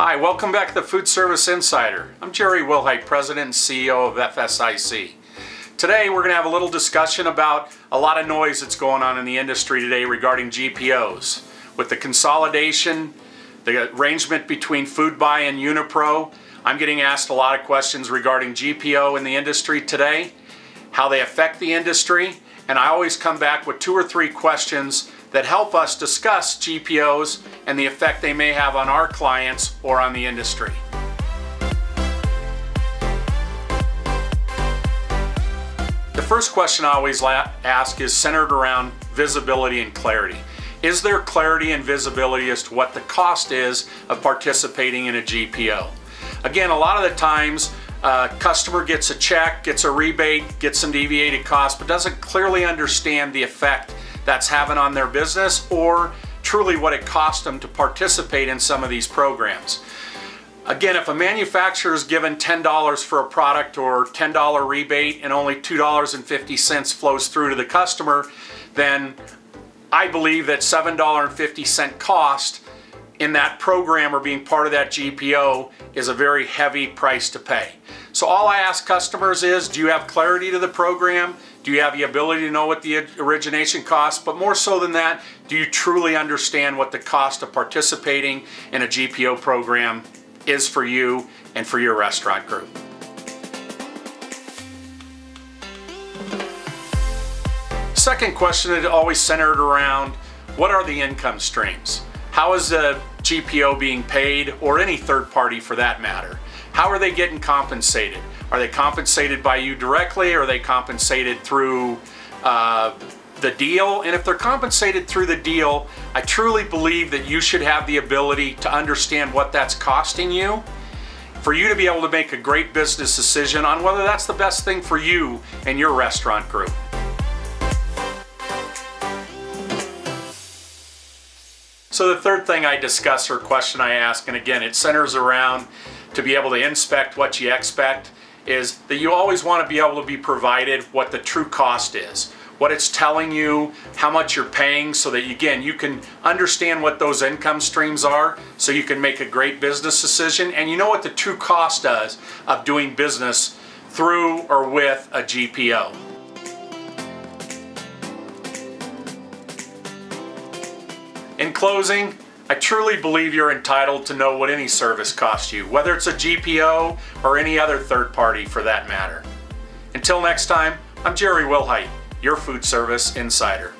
Hi, welcome back to the Food Service Insider. I'm Jerry Wilhite, President and CEO of FSIC. Today we're going to have a little discussion about a lot of noise that's going on in the industry today regarding GPOs. With the consolidation, the arrangement between Foodbuy and Unipro, I'm getting asked a lot of questions regarding GPO in the industry today, how they affect the industry, and I always come back with two or three questions that help us discuss GPOs and the effect they may have on our clients or on the industry. The first question I always ask is centered around visibility and clarity. Is there clarity and visibility as to what the cost is of participating in a GPO? Again, a lot of the times uh, customer gets a check, gets a rebate, gets some deviated cost, but doesn't clearly understand the effect that's having on their business or truly what it cost them to participate in some of these programs. Again, if a manufacturer is given $10 for a product or $10 rebate and only $2.50 flows through to the customer, then I believe that $7.50 cost in that program or being part of that GPO is a very heavy price to pay. So all I ask customers is, do you have clarity to the program? Do you have the ability to know what the origination costs? But more so than that, do you truly understand what the cost of participating in a GPO program is for you and for your restaurant group? Second question is always centered around what are the income streams? How is the GPO being paid or any third party for that matter? How are they getting compensated? Are they compensated by you directly? Or are they compensated through uh, the deal? And if they're compensated through the deal, I truly believe that you should have the ability to understand what that's costing you for you to be able to make a great business decision on whether that's the best thing for you and your restaurant group. So the third thing I discuss or question I ask, and again, it centers around to be able to inspect what you expect is that you always want to be able to be provided what the true cost is what it's telling you, how much you're paying, so that again, you can understand what those income streams are so you can make a great business decision and you know what the true cost does of doing business through or with a GPO. In closing, I truly believe you're entitled to know what any service costs you, whether it's a GPO or any other third party for that matter. Until next time, I'm Jerry Wilhite, your food service insider.